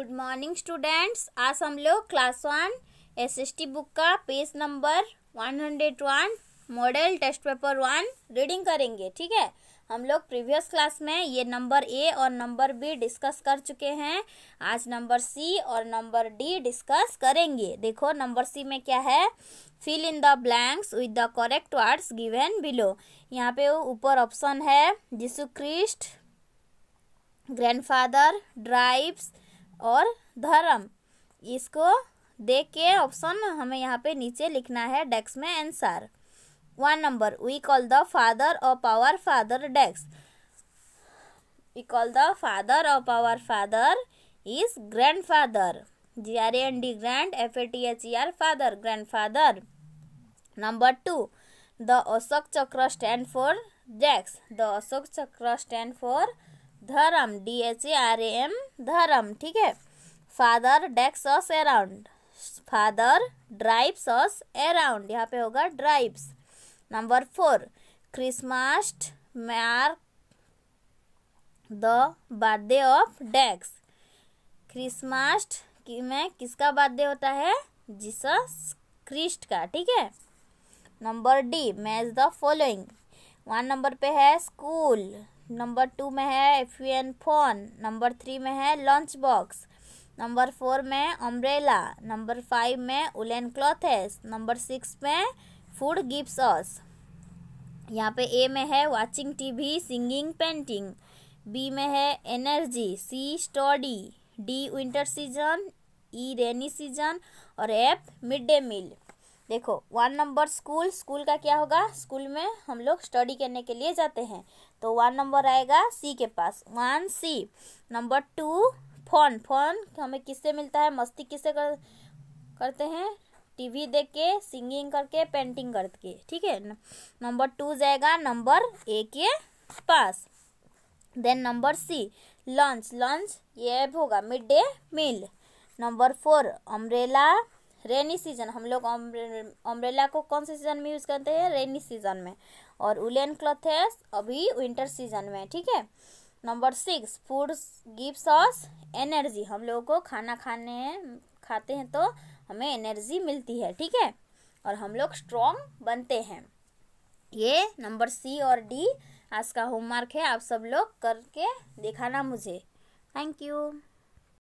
Good morning students आज हम लोग क्लास वन एसएसटी बुक का page number one hundred one model test paper one reading करेंगे, ठीक है? हम लोग प्रीवियस क्लास में ये नंबर ए और नंबर बी डिस्कस कर चुके हैं। आज नंबर सी और नंबर डी डिस्कस करेंगे। देखो नंबर सी में क्या है? Fill in the blanks with the correct words given below यहाँ पे ऊपर ऑप्शन है जिसु क्रिस्ट ग्रैंडफादर ड्राइव्स और धर्म। इसको देख के ऑप्शन हमें यहाँ पे नीचे लिखना है डेस्क में answer one number we call the father of our father dash we call the father of our father is grand father G R N D grand F A T H E R father grandfather number two the Ashok Chakra stand for desks the Ashok Chakra stand for dharma D H A R A M dharma, ठीक है? Father डेक्स us around father drives us around यहाँ पे होगा drives number four Christmas mark the birthday of desks Christmas में किसका birthday होता है? Jesus Christ का, ठीक है? Number D match the following one number पे है स्कूल नंबर टू में है F N phone, number three में है लंच बॉक्स नंबर फोर में अम्ब्रेला नंबर फाइव में उलेन क्लॉथेस नंबर सिक्स में फ़ूड गिफ्ट्स अस यहाँ पे ए में है watching TV singing painting B में है energy C study D winter season E rainy season और एफ़ मिड डे मील देखो वन नंबर स्कूल स्कूल का क्या होगा? स्कूल में हम लोग स्टडी करने के लिए जाते हैं। तो वन नंबर आएगा सी के पास। One C number two phone phone हमें किससे मिलता है? मस्ती किससे कर, करते हैं? टीवी देख के सिंगिंग करके पेंटिंग करके। ठीक है? नंबर टू जाएगा नंबर ए के पास। Then number C lunch lunch ये होगा। Mid day meal number four umbrella rainy season, हम लोग अम्ब्रेला को कौन से सीज़न में यूज़ करते हैं? रेनी सीज़न में। और उलेन क्लॉथेस अभी विंटर सीज़न में, ठीक है? Number six food gives us energy. हम लोगों को खाना खाने, खाते हैं तो हमें एनर्जी मिलती है, ठीक है? और हम लोग स्ट्रॉन्ग बनते हैं। ये नंबर सी और डी, आज का होमवर्क है, आप सब लोग करके दिखाना मुझे। Thank you.